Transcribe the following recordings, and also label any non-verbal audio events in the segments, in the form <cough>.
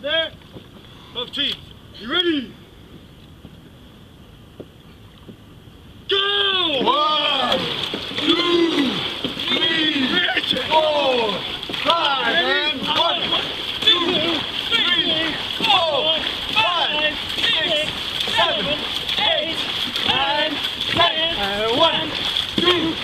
there. Both teams. You ready? Go! One, two, three, four, five, and one, two, three, four, five, six, seven, eight, nine, ten, and one, two.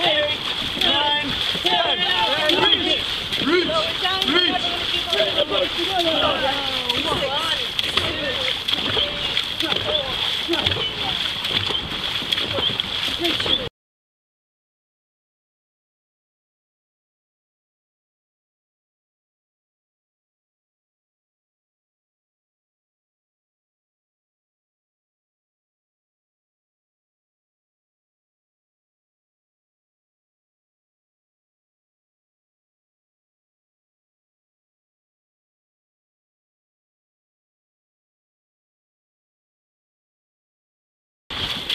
eight, nine, ten, and reach, reach, reach. <laughs>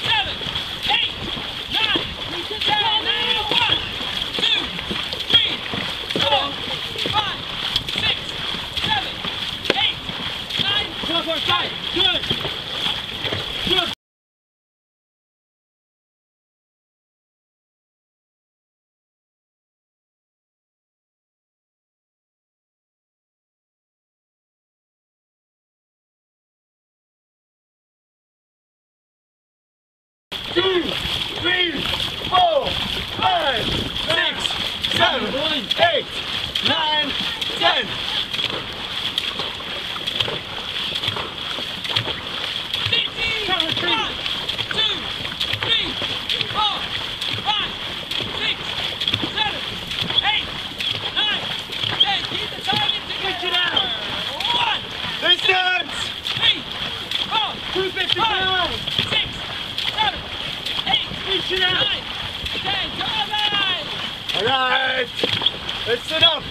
seven, eight, nine, ten, and one, two, three, four, five, six, seven, eight, nine, Go for five. Good. Good. Two, three, four, five, six, seven, eight, nine, ten. Distance! three, four, Two fifty five, pounds. six, Reach it out. Come on! All right. Let's sit up.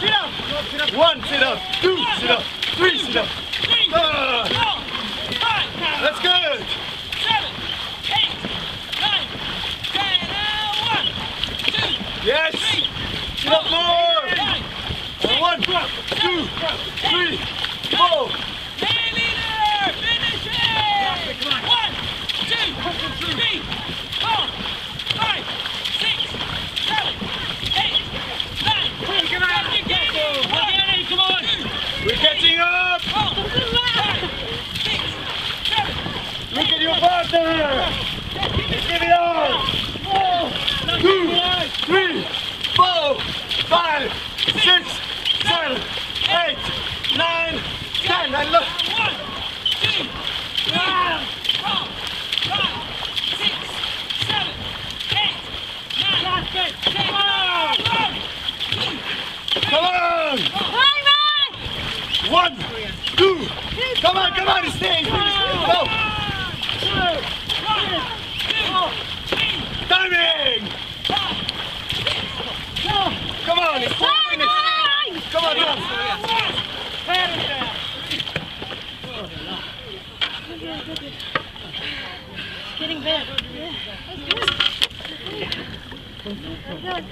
Sit up. One sit up. Two sit up. Three sit up. Four, That's good. Yes. Sit up more. one, two, three, four. hey leader, finish it! One, two, three, four, five, six, seven, eight, nine, Come on. ten, get it! One, Danny, come on. two, We're catching up. four, five, six, seven, Look at your partner. Let's give it all. Two, three, four, five, six, seven, eight, nine, ten. And look. One, two, three, four, five, six, seven, eight, nine, ten, one, two, Come on. One, two. Come on, come on, stay. Go. one, two, three, Timing. Come on, it's four minutes. Come on, come on. Getting better. Yeah, that's good.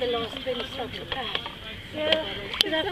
The last bit is so bad. Yeah,